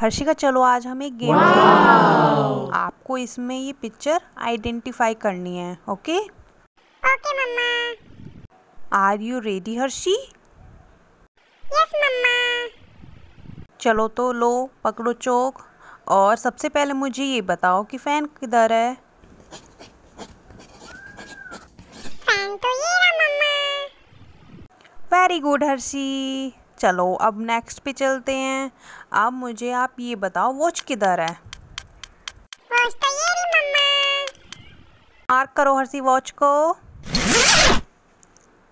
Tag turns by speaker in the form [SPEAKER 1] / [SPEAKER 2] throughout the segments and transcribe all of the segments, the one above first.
[SPEAKER 1] हर्षिका चलो आज हम एक गेम आपको इसमें ये पिक्चर आइडेंटिफाई करनी है okay
[SPEAKER 2] okay mamma.
[SPEAKER 1] Are you ready Harshi?
[SPEAKER 2] Yes mamma.
[SPEAKER 1] चलो तो लो पकड़ो चौक। और सबसे पहले मुझे ये बताओ कि फ़ैन किधर है?
[SPEAKER 2] फ़ैन तो ये रहा मम्मा।
[SPEAKER 1] Very good Harshi. चलो अब नेक्स्ट पे चलते हैं। अब मुझे आप ये बताओ वॉच किधर है?
[SPEAKER 2] वॉच तो ये रही मम्मा।
[SPEAKER 1] मार्क करो हर्षी वॉच को।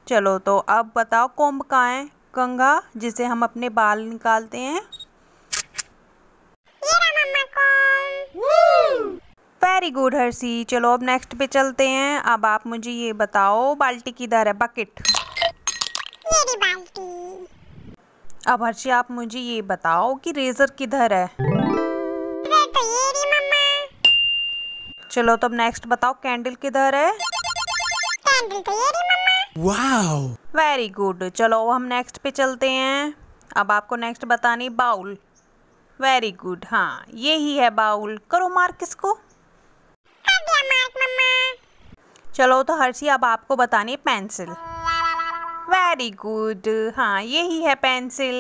[SPEAKER 1] चलो तो अब बताओ कोम्ब कहाँ है? कंघा जिसे हम अपने बाल निकालते हैं।
[SPEAKER 2] ये रहा मम्मा कौन
[SPEAKER 1] वेरी गुड हर्षी। चलो अब नेक्स्ट पे चलते हैं। अब आप मुझे ये बताओ बाल्टी किधर है? बकेट
[SPEAKER 2] रही बाल्टी।
[SPEAKER 1] अब हर्षी आप मुझे ये बताओ कि रेजर किधर है?
[SPEAKER 2] तो ये रही मम्मा
[SPEAKER 1] चलो तो अब नेक्स्ट बताओ कैंडल किधर है?
[SPEAKER 2] कैंडल तो ये रही मम्मा
[SPEAKER 1] वेरी गुड चलो हम नेक्स्ट पे चलते हैं। अब आपको नेक्स्ट बतानी बाउल। वेरी गुड हाँ ये ही है बाउल। करो मार्क इसको।
[SPEAKER 2] कर दिया मार्क मम्मा
[SPEAKER 1] चलो तो हर्षी अब आपको बतानी पेंसिल वेरी गुड हाँ यही है पेंसिल।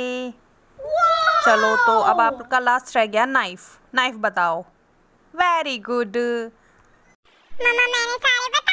[SPEAKER 1] चलो तो अब आपका लास्ट रह गया नाइफ नाइफ बताओ। वेरी गुड
[SPEAKER 2] मम्मा मैंने सारे बता